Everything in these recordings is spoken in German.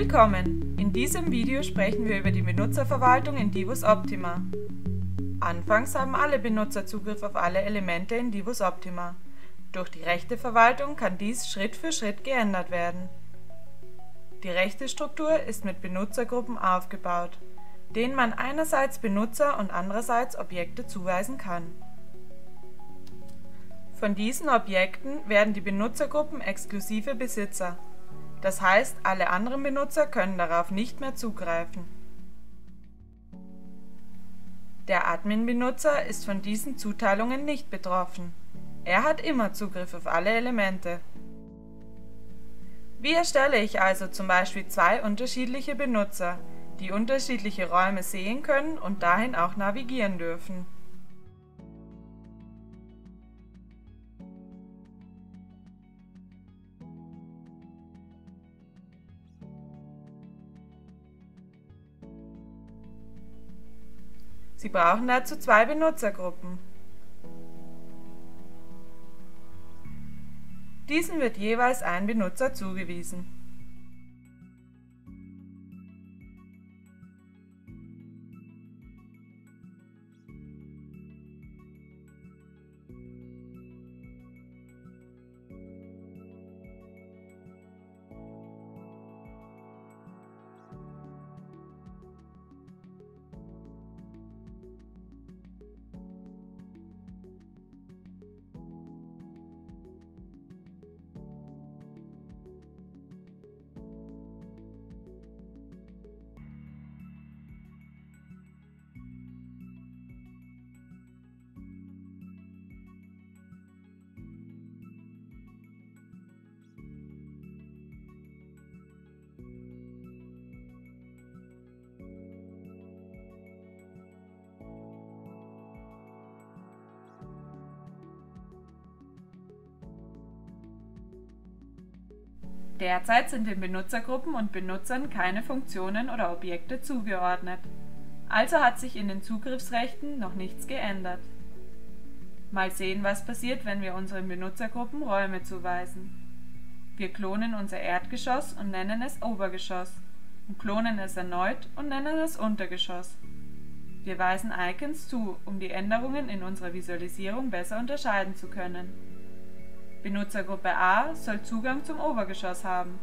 Willkommen! In diesem Video sprechen wir über die Benutzerverwaltung in Divus Optima. Anfangs haben alle Benutzer Zugriff auf alle Elemente in Divus Optima. Durch die Rechteverwaltung kann dies Schritt für Schritt geändert werden. Die Rechtestruktur ist mit Benutzergruppen aufgebaut, denen man einerseits Benutzer und andererseits Objekte zuweisen kann. Von diesen Objekten werden die Benutzergruppen exklusive Besitzer, das heißt alle anderen Benutzer können darauf nicht mehr zugreifen. Der Admin-Benutzer ist von diesen Zuteilungen nicht betroffen. Er hat immer Zugriff auf alle Elemente. Wie erstelle ich also zum Beispiel zwei unterschiedliche Benutzer, die unterschiedliche Räume sehen können und dahin auch navigieren dürfen? Sie brauchen dazu zwei Benutzergruppen. Diesen wird jeweils ein Benutzer zugewiesen. Derzeit sind den Benutzergruppen und Benutzern keine Funktionen oder Objekte zugeordnet. Also hat sich in den Zugriffsrechten noch nichts geändert. Mal sehen, was passiert, wenn wir unseren Benutzergruppen Räume zuweisen. Wir klonen unser Erdgeschoss und nennen es Obergeschoss und klonen es erneut und nennen es Untergeschoss. Wir weisen Icons zu, um die Änderungen in unserer Visualisierung besser unterscheiden zu können. Benutzergruppe A soll Zugang zum Obergeschoss haben,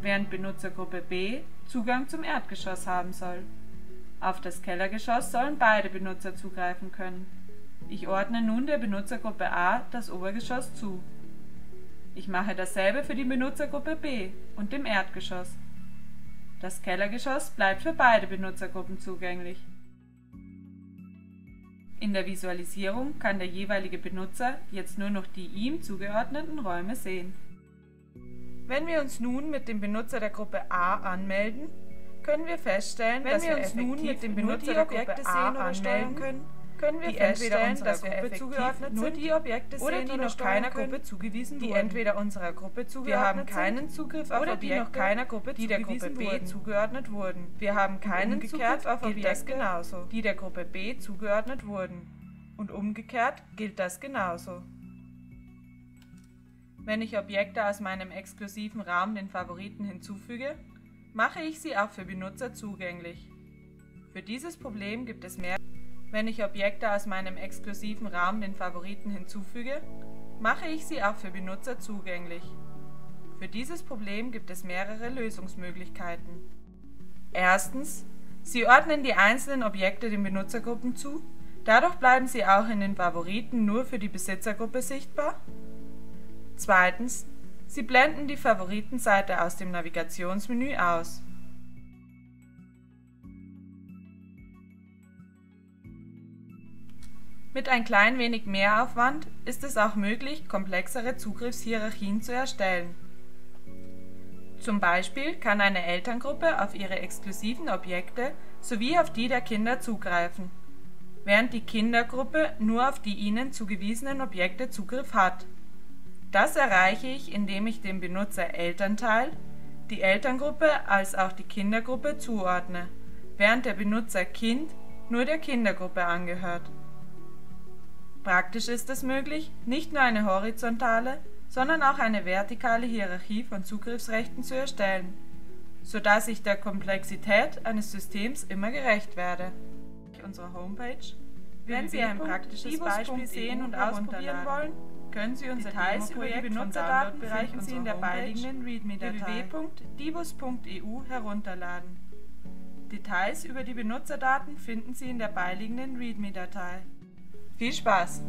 während Benutzergruppe B Zugang zum Erdgeschoss haben soll. Auf das Kellergeschoss sollen beide Benutzer zugreifen können. Ich ordne nun der Benutzergruppe A das Obergeschoss zu. Ich mache dasselbe für die Benutzergruppe B und dem Erdgeschoss. Das Kellergeschoss bleibt für beide Benutzergruppen zugänglich. In der Visualisierung kann der jeweilige Benutzer jetzt nur noch die ihm zugeordneten Räume sehen. Wenn wir uns nun mit dem Benutzer der Gruppe A anmelden, können wir feststellen, Wenn dass wir uns nun mit dem Benutzer der Gruppe A anmelden können, können wir die feststellen, dass wir Gruppe zugeordnet nur die Objekte oder die noch keiner Gruppe zugewiesen wurden, die entweder unserer Gruppe zugeordnet Wir haben keinen Zugriff auf oder Objekte, die noch keiner Gruppe die der Gruppe B wurden. zugeordnet wurden. Wir haben keinen Zugriff auf Objekte, genauso, die der Gruppe B zugeordnet wurden. Und umgekehrt gilt das genauso. Wenn ich Objekte aus meinem exklusiven Raum den Favoriten hinzufüge, mache ich sie auch für Benutzer zugänglich. Für dieses Problem gibt es mehr wenn ich Objekte aus meinem exklusiven Raum den Favoriten hinzufüge, mache ich sie auch für Benutzer zugänglich. Für dieses Problem gibt es mehrere Lösungsmöglichkeiten. Erstens, Sie ordnen die einzelnen Objekte den Benutzergruppen zu, dadurch bleiben sie auch in den Favoriten nur für die Besitzergruppe sichtbar. Zweitens, Sie blenden die Favoritenseite aus dem Navigationsmenü aus. Mit ein klein wenig Mehraufwand ist es auch möglich, komplexere Zugriffshierarchien zu erstellen. Zum Beispiel kann eine Elterngruppe auf ihre exklusiven Objekte sowie auf die der Kinder zugreifen, während die Kindergruppe nur auf die ihnen zugewiesenen Objekte Zugriff hat. Das erreiche ich, indem ich dem Benutzer Elternteil, die Elterngruppe als auch die Kindergruppe zuordne, während der Benutzer Kind nur der Kindergruppe angehört Praktisch ist es möglich, nicht nur eine horizontale, sondern auch eine vertikale Hierarchie von Zugriffsrechten zu erstellen. sodass ich der Komplexität eines Systems immer gerecht werde. Unsere Homepage. Wenn Sie ein praktisches Beispiel sehen und ausprobieren wollen, können Sie unser Details über die Benutzerdaten finden Sie in der beiliegenden README-Datei www.divus.eu herunterladen. Details über die Benutzerdaten finden Sie in der beiliegenden README-Datei. Cria espaço.